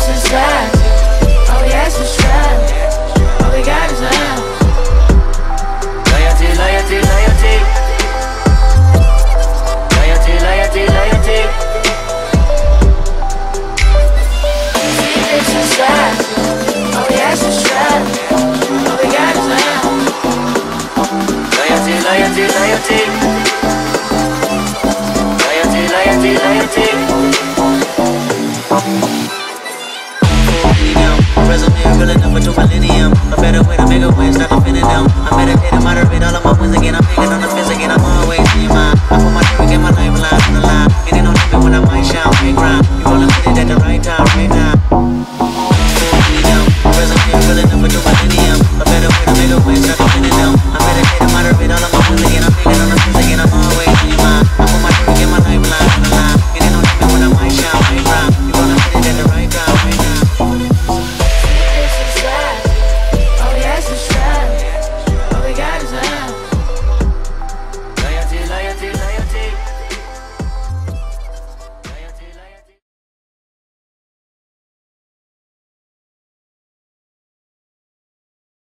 Secrets inside. All we ask is trust. All we got is love. Loyalty, loyalty, loyalty. Loyalty, loyalty, loyalty. Secrets inside. All we ask is trust. All we got is love. Loyalty, loyalty. Loyalty, Present me real enough for two millennium. A better way to make a win, start defending them. I meditate, of my